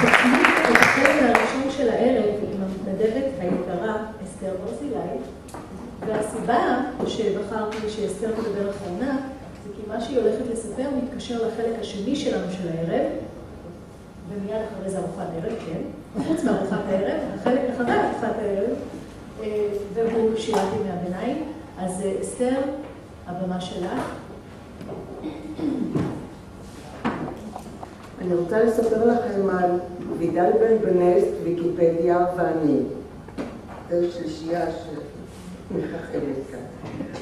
חותמים את החלק הראשון של הערב עם המתנדבת היקרה אסתר ברזילי, והסיבה שבחרתי שאסתר תדבר אחרונה, זה כי מה שהיא הולכת לספר מתקשר לחלק השני שלנו של הערב, ומיד אחרי זה ארוחת ערב, כן, חוץ מארוחת הערב, החלק אחרי ארוחת הערב, והוא שירת ימי הביניים. אז אסתר, הבמה שלך. אני רוצה לספר לכם על וידל בן בנסט, ויקיפדיה ואני. זו שלישייה שמככבת כאן.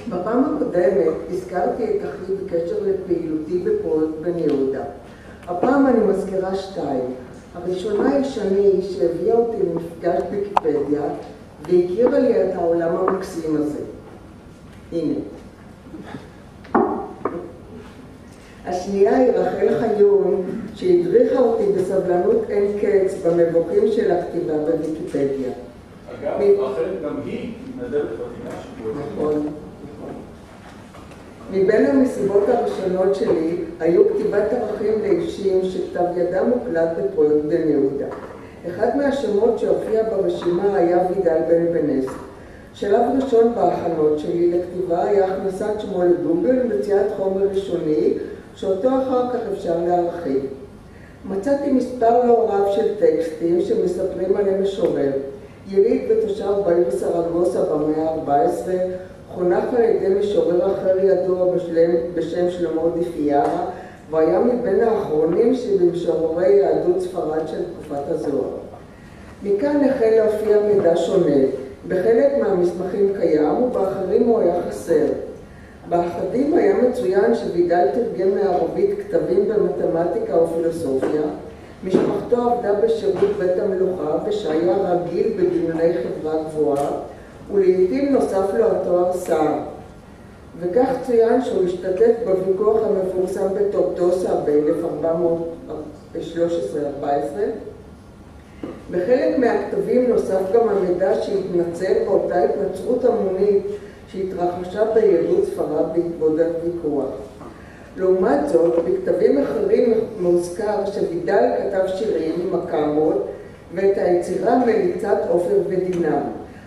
בפעם הקודמת הזכרתי את אחי בקשר לפעילותי בפרויקט בן יהודה. הפעם אני מזכירה שתיים. הראשונה היא שני שהביאה אותי למפגש ויקיפדיה והכירה לי את העולם המקסים הזה. הנה. השנייה היא רחל חיון, שהדריכה אותי בסבלנות אין קץ במבוכים של הכתיבה בוויקיפדיה. אגב, רחל גם היא מתנדבת בפינה נכון, נכון. מבין המסיבות הראשונות שלי היו כתיבת ערכים לאישים שכתב ידם מוקלט בפרויקט בן יהודה. אחד מהשמות שהופיע ברשימה היה וידל בן בנס. שלב ראשון בהכנות שלי לכתיבה היה הכנסת שמו לגוגל ומציאת חומר ראשוני שאותו אחר כך אפשר להרחיב. מצאתי מספר לא רב של טקסטים שמספרים על המשורר. יליד ותושב בעיר סרגוסה במאה ה-14, חונך על ידי משורר אחר ידוע בשלם, בשם שלמה דיפיארה, והיה מבין האחרונים שבמשוררי יהדות ספרד של תקופת הזוהר. מכאן החל להופיע מידע שונה. בחלק מהמסמכים קיים ובאחרים הוא היה חסר. באחדים היה מצוין שווידל תרגם מערבית כתבים במתמטיקה ופילוסופיה, משפחתו עבדה בשירות בית המלוכה ושהיה רגיל בדיוני חברה גבוהה, ולעיתים נוסף לו התואר שר. וכך צוין שהוא השתתף בוויכוח המפורסם בטורטוסה ב-1413-14. בחלק מהכתבים נוסף גם המידע שהתנצל באותה התנצרות המונית שהתרחשה ביהדות ספרד בעקבות הוויכוח. לעומת זאת, בכתבים אחרים מוזכר שווידל כתב שירים, מקאמות, ואת היצירה מליצת עופר ודינם.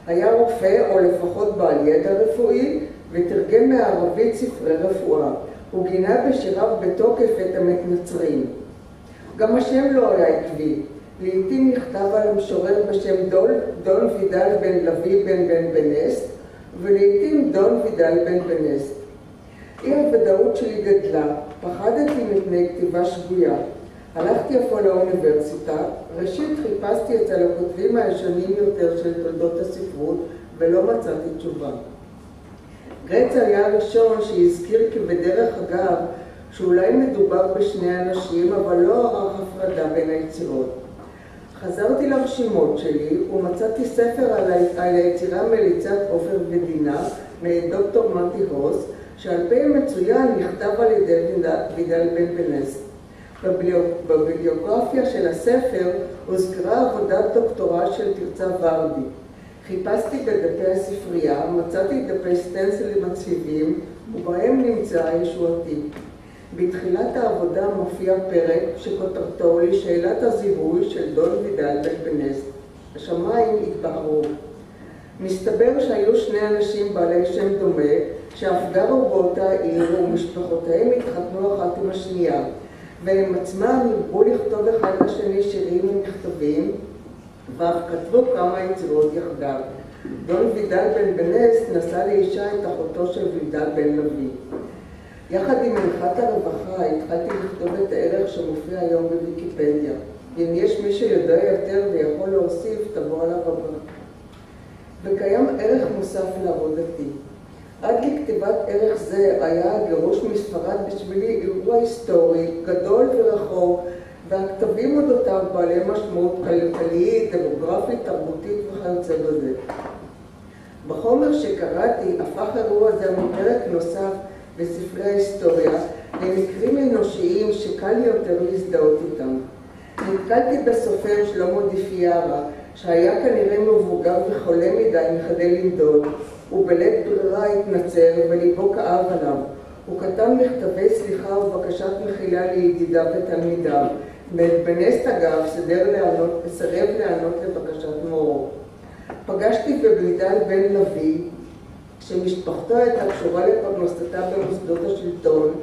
היה רופא, או לפחות בעל ידע רפואי, ותרגם מערבית ספרי רפואה. הוא גינה בשיריו בתוקף את המתנצרים. גם השם לא היה עקבי. לעתים נכתב על המשורר בשם דול, דון וידל בן לביא בן בן בנסט, ולעיתים דון וידל בן בנסט. אי הוודאות שלי גדלה, פחדתי מפני כתיבה שגויה. הלכתי אפוא לאוניברסיטה, ראשית חיפשתי אצל הכותבים הישנים יותר של תולדות הספרות ולא מצאתי תשובה. גרץ היה הראשון שהזכיר כבדרך אגב שאולי מדובר בשני אנשים אבל לא ערך הפרדה בין היצירות. חזרתי לרשימות שלי ומצאתי ספר על היצירה מליצת עופר ודינה מאת דוקטור מתי הוס שעל פי מצוין נכתב על ידי וידל בן בנסט. בביbliografיה של הספר הוזכרה עבודת דוקטורט של תרצה ורדי. חיפשתי בדפי הספרייה, מצאתי דפי סטנסילים הצהובים ובהם נמצא ישועתי. בתחילת העבודה מופיע פרק שכותרתו היא שאלת הזיהוי של דון וידל בן בנסט. השמיים התבהרו. מסתבר שהיו שני אנשים בעלי שם דומה שאף גרו באותה עיר ומשפחותיהם התחתנו אחת עם השנייה והם עצמם הרבו לכתוב אחד לשני שירים ומכתבים ואף כתבו כמה יצירות יחדיו. דון וידל בן בנסט נשא לאישה את אחותו של וידל בן לביא. יחד עם מנחת הרווחה התחלתי לכתוב את הערך שמופיע היום בוויקיפדיה. אם יש מי שיודע יותר ויכול להוסיף, תבוא עליו הברכה. וקיים ערך מוסף לעבודתי. עד לכתיבת ערך זה היה הגירוש מספרד בשבילי אירוע היסטורי, גדול ורחוק, והכתבים אודותיו בעלי משמעות כלכלית, דמוגרפית, תרבותית וכיוצא בזה. בחומר שקראתי הפך אירוע זה מפרק נוסף בספרי ההיסטוריה למקרים אנושיים שקל יותר להזדהות איתם. נתקלתי בסופר שלמה דיפיארה, שהיה כנראה מבוגר וחולה מדי מכדי לנדוד, ובלית ברירה התנצל וליבו כאב עליו. הוא כתב מכתבי סליחה ובקשת מחילה לידידיו ותלמידיו, בנס אגב סירב לענות, לענות לבקשת מורו. פגשתי בבלידל בן לביא, שמשפחתו הייתה קשורה לפרנסתה במוסדות השלטון,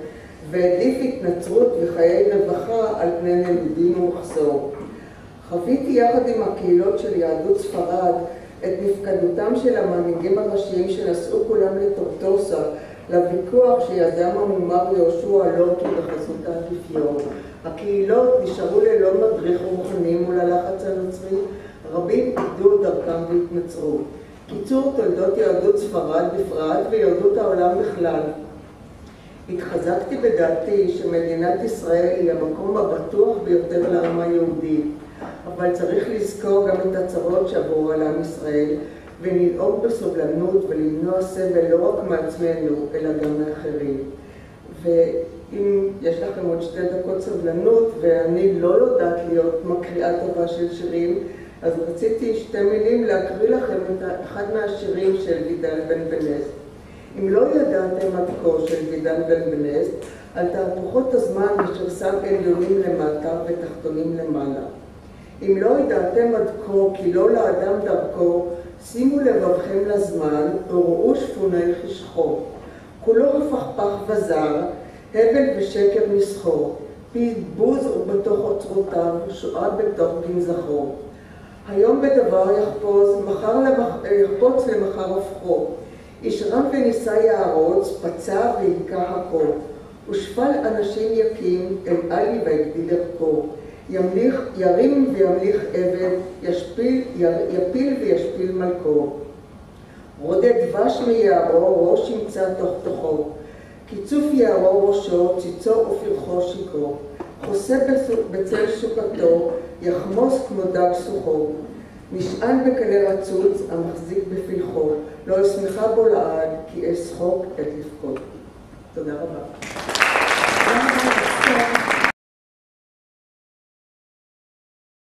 והעדיף התנצרות וחיי רווחה על פני נדודים ומחסור. חוויתי יחד עם הקהילות של יהדות ספרד את נפקדותם של המנהיגים הראשיים שנסעו כולם לטורטוסה לוויכוח שיזם המומר יהושע לוטו בחסות האפיפיור. הקהילות נשארו ללא מדריך רוחני מול הלחץ הנוצרי, רבים איבדו דרכם והתנצרו. קיצור תולדות יהדות ספרד בפרט ויהדות העולם בכלל. התחזקתי בדעתי שמדינת ישראל היא המקום הבטוח ביותר לעם היהודי, אבל צריך לזכור גם את הצרות שעברו על עם ישראל ולנהוג בסובלנות ולמנוע סבל לא רק מעצמנו אלא גם מאחרים. ואם יש לכם עוד שתי דקות סבלנות ואני לא יודעת להיות מקריאה טובה של שירים אז רציתי שתי מילים להקריא לכם את אחד מהשירים של וידל בן בנס. אם לא ידעתם עד כה של וידל בן בנס, על תהפוכות הזמן אשר שם עליונים למטה ותחתונים למעלה. אם לא ידעתם עד כה כי לא לאדם דרכו, שימו לבבכם לזמן וראו שפוני חשכו. כולו הפכפך וזר, הבל ושקר מסחו, פי בוז ובתוך אוצרותיו, שואה בתוך גנזכו. היום בדבר יחפוץ, מחר למח... יחפוץ למחר הופכו. ישרם ונישא יערוץ, פצע ויבקע הכל. ושפל אנשים יקים, אל עלי ויגדיל ערכו. ימליך, ירים וימליך עבד, ישפיל, יפיל וישפיל מלכו. רודד דבש מיערו, ראש ימצא תוך תוכו. קיצוף יערו ראשו, ציצו ופרחו שיקו. חוסה בצל שוקתו, יחמוס כמו דג סוחו. נשען בקנה רצוץ, המחזיק בפלחו. לא אשמחה בו לעד, כי אשחוק את לבכות. תודה רבה.